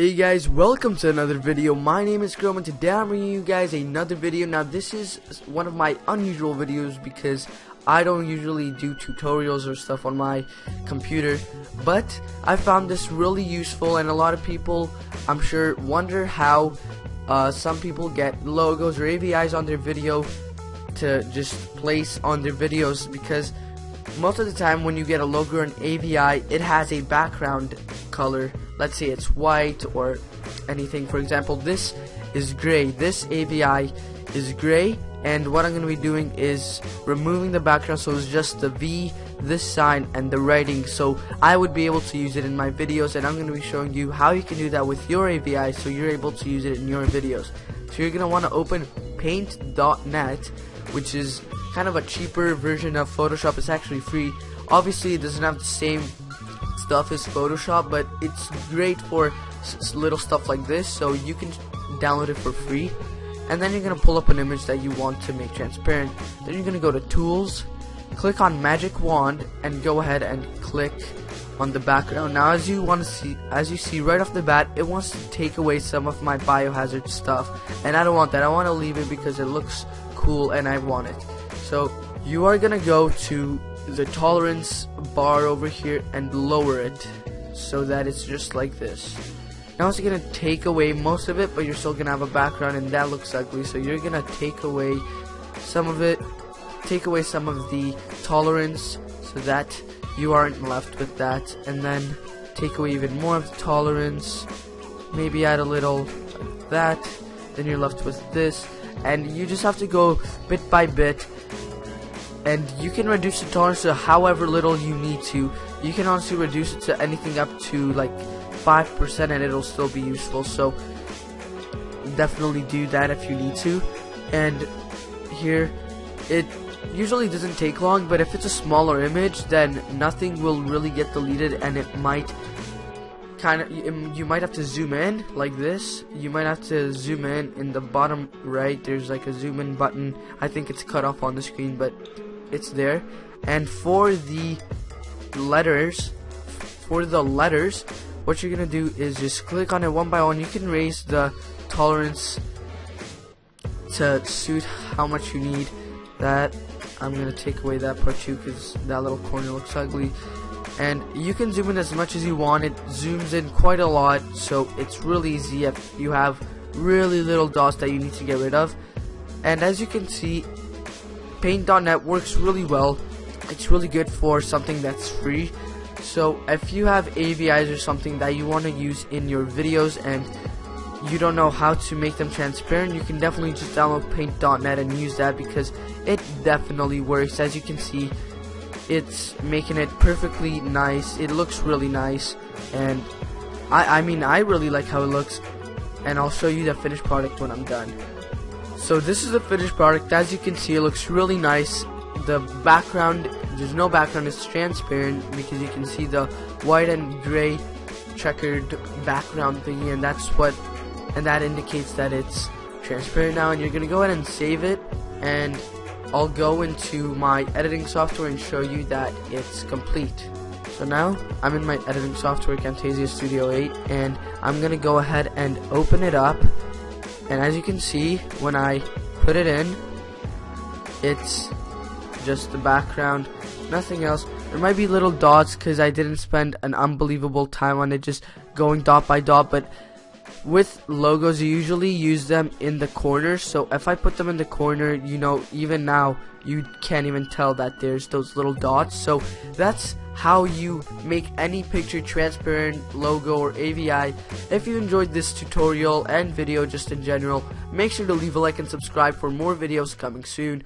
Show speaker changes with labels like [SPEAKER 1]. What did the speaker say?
[SPEAKER 1] Hey guys, welcome to another video. My name is Chrome and today I'm bringing you guys another video. Now this is one of my unusual videos because I don't usually do tutorials or stuff on my computer. But I found this really useful and a lot of people, I'm sure, wonder how uh, some people get logos or AVIs on their video to just place on their videos because most of the time when you get a logo an AVI, it has a background color. Let's say it's white or anything. For example, this is gray. This AVI is gray and what I'm going to be doing is removing the background so it's just the V, this sign, and the writing so I would be able to use it in my videos and I'm going to be showing you how you can do that with your AVI so you're able to use it in your videos. So you're going to want to open paint.net which is kind of a cheaper version of Photoshop. It's actually free. Obviously, it doesn't have the same stuff as Photoshop, but it's great for little stuff like this, so you can download it for free. And then you're going to pull up an image that you want to make transparent. Then you're going to go to Tools, click on Magic Wand, and go ahead and click on the background. Now, as you want to see, as you see right off the bat, it wants to take away some of my biohazard stuff, and I don't want that. I want to leave it because it looks cool and I want it. So you are gonna go to the tolerance bar over here and lower it so that it's just like this. Now it's gonna take away most of it, but you're still gonna have a background and that looks ugly. So you're gonna take away some of it, take away some of the tolerance so that you aren't left with that, and then take away even more of the tolerance. Maybe add a little like that. Then you're left with this and you just have to go bit by bit and you can reduce the tolerance to however little you need to you can honestly reduce it to anything up to like 5% and it'll still be useful so definitely do that if you need to and here it usually doesn't take long but if it's a smaller image then nothing will really get deleted and it might kind of um, you might have to zoom in like this. You might have to zoom in in the bottom right. There's like a zoom in button. I think it's cut off on the screen but it's there. And for the letters for the letters what you're gonna do is just click on it one by one. You can raise the tolerance to suit how much you need that I'm gonna take away that part too because that little corner looks ugly. And you can zoom in as much as you want it zooms in quite a lot so it's really easy if you have really little dots that you need to get rid of. And as you can see paint.net works really well. It's really good for something that's free. So if you have AVIs or something that you want to use in your videos and you don't know how to make them transparent you can definitely just download paint.net and use that because it definitely works as you can see it's making it perfectly nice. It looks really nice, and I, I mean, I really like how it looks, and I'll show you the finished product when I'm done. So this is the finished product. As you can see, it looks really nice. The background, there's no background, it's transparent because you can see the white and gray checkered background thingy, and that's what, and that indicates that it's transparent now. And you're gonna go ahead and save it, and I'll go into my editing software and show you that it's complete. So now I'm in my editing software Camtasia Studio 8 and I'm gonna go ahead and open it up and as you can see when I put it in it's just the background nothing else there might be little dots because I didn't spend an unbelievable time on it just going dot by dot but with logos you usually use them in the corner. So if I put them in the corner you know even now you can't even tell that there's those little dots. So that's how you make any picture transparent logo or AVI if you enjoyed this tutorial and video just in general make sure to leave a like and subscribe for more videos coming soon